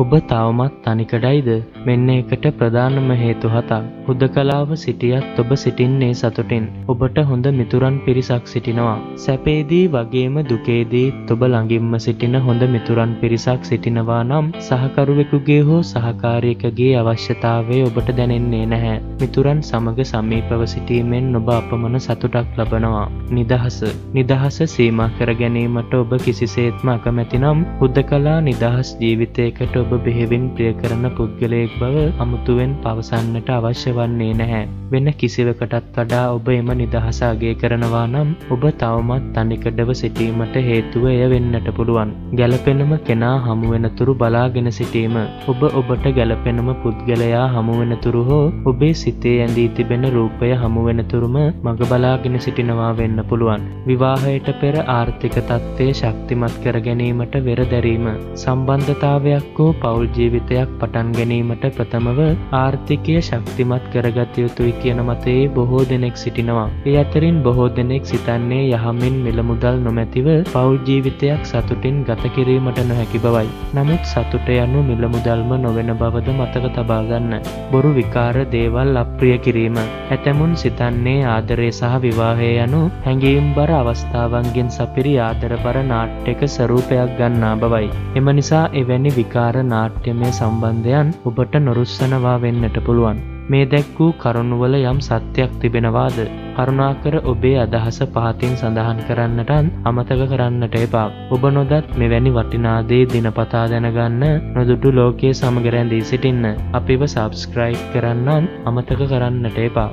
ඔබ තවමත් තනිකඩයිද? මෙන්න එකට ප්‍රධානම හේතු හතක්. හුදකලාව සිටියත් ඔබ සිටින්නේ සතුටින්. ඔබට හොඳ මිතුරන් පිරිසක් සිටිනවා. සැපේදී වගේම දුකේදී ඔබ ළඟින්ම සිටින හොඳ මිතුරන් පිරිසක් සිටිනවා නම් සහකරුවෙකුගේ හෝ සහකාරියකගේ අවශ්‍යතාවය ඔබට දැනෙන්නේ නැහැ. මිතුරන් සමග සමීපව සිටීමෙන් ඔබ අපමණ සතුටක් ලබනවා. නිදහස. නිදහස සීමා කර ගැනීමට ඔබ කිසිසේත්ම අකමැති නම් හුදකලා නිදහස් ජීවිතයකට ඔබ බෙහෙවින් ප්‍රිය කරන පුද්ගලයෙක් බව අමුතුවෙන් පවසන්නට අවශ්‍ය වන්නේ නැහැ. වෙන කිසිවකටත් වඩා ඔබ එම නිදහස අගය කරනවා නම් ඔබ තවමත් තනිකඩව සිටීමට හේතුව එය වෙන්නට පුළුවන්. ගැලපෙනම කෙනා හමුවෙනතුරු බලාගෙන සිටීම. ඔබ ඔබට ගැලපෙනම පුද්ගලයා හමුවෙනතුරු හෝ ඔබේ සිතේ ඇඳී තිබෙන රූපය හමුවෙනතුරුම මග බලාගෙන සිටිනවා වෙන්න පුළුවන්. විවාහයට පෙර ආර්ථික තත්ත්වය ශක්තිමත් කර ගැනීමට වෙර දැරීම. සම්බන්ධතාවයක් හෝ පවුල් ජීවිතයක් පටන් ගැනීමට ප්‍රථමව ආර්ථිකය ශක්තිමත් කරගත යුතුයි කියන මතයේ බොහෝ දෙනෙක් සිටිනවා. ඒ අතරින් බොහෝ දෙනෙක් සිතන්නේ යහමින් මිලමුදල් නොමැතිව පවුල් ජීවිතයක් සතුටින් ගත කිරීමට නොහැකි බවයි. නමුත් සතුට යනු මිලමුදල්ම නොවන බවද මතක තබා ගන්න. බොරු විකාර දේවල් අප්‍රිය කිරීම. ඇතැමුන් සිතන්නේ ආදරය සහ විවාහය යනු හැඟීම්බර අවස්ථාවන්ගෙන් සපිරි ආදරබර නාට්‍යක ස්වරූපයක් ගන්නා බවයි. එම නිසා එවැනි විකාර නාට්‍යමය සම්බන්ධයන් ඔබට නොරුස්සනවා වෙන්නට පුළුවන්. මේ දැක් වූ කරුණුවල යම් සත්‍යයක් තිබෙනවාද කරුණාකර ඔබේ අදහස පහතින් සඳහන් කරන්නටත් අමතක කරන්නට එපා. ඔබ නොදත් මෙවැනි වටිනාදේ දිනපතා දැනගන්න නොදුටු ලෝකයේ සමග රැඳී සිටින්න. අපිව සබස්ක්‍රයිබ් කරන්නන් අමතක කරන්නට එපා.